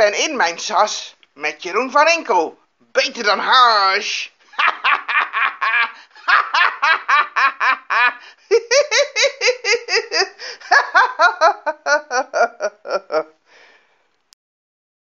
ben in mijn sas met Jeroen van Enkel. Beter dan hash.